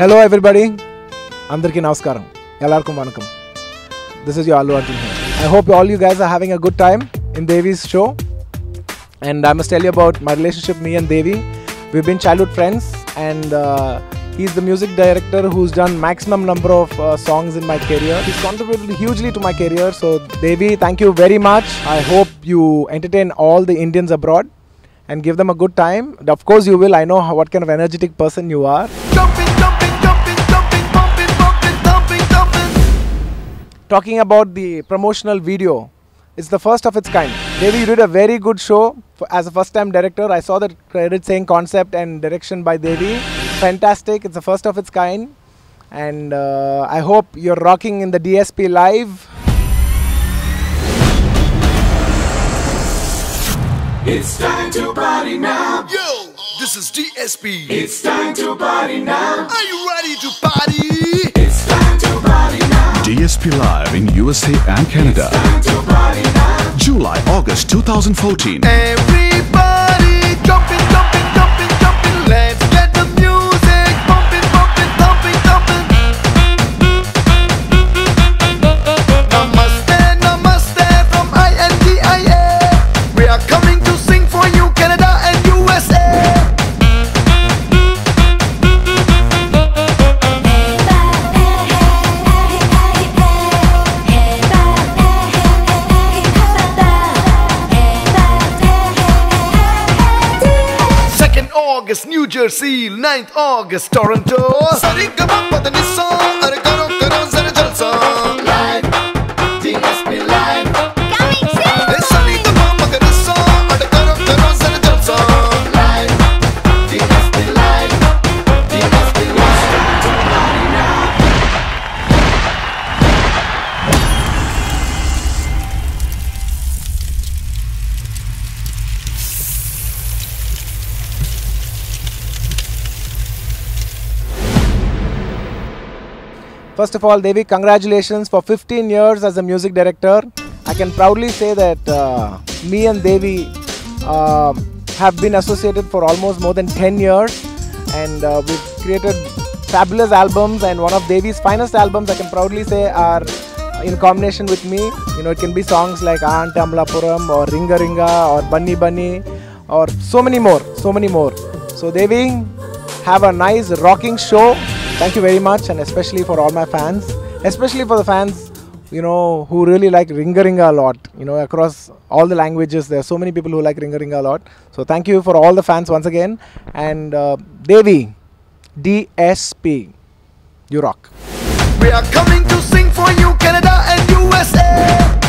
Hello everybody అందరికీ నమస్కారం ఎల్లరికం వనకం this is you Allu Arjun I hope all you guys are having a good time in Devi's show and I must tell you about my relationship me and Devi we been childhood friends and he's the music director who's done maximum number of uh, songs in my career he's contributed hugely to my career so devi thank you very much i hope you entertain all the indians abroad and give them a good time of course you will i know how, what kind of energetic person you are Talking about the promotional video it's the first of its kind devi you did a very good show for, as a first time director i saw the credit saying concept and direction by devi fantastic it's the first of its kind and uh, i hope you're rocking in the dsp live It's time to party now. Yo, this is DSP. It's time to party now. Are you ready to party? DSP Live in USA and Canada. July, August 2014. Everybody August, New Jersey. 9th August, Toronto. First of all, Devi, congratulations for 15 years as a music director. I can proudly say that uh, me and Devi uh, have been associated for almost more than 10 years, and uh, we've created fabulous albums. And one of Devi's finest albums, I can proudly say, are in combination with me. You know, it can be songs like Aante Amalapuram or Ringa Ringa or Bunny Bunny or so many more, so many more. So, Devi, have a nice rocking show. Thank you very much, and especially for all my fans, especially for the fans, you know, who really like Ringa Ringa a lot. You know, across all the languages, there are so many people who like Ringa Ringa a lot. So thank you for all the fans once again. And uh, Devi, DSP, you rock. We are coming to sing for you, Canada and USA.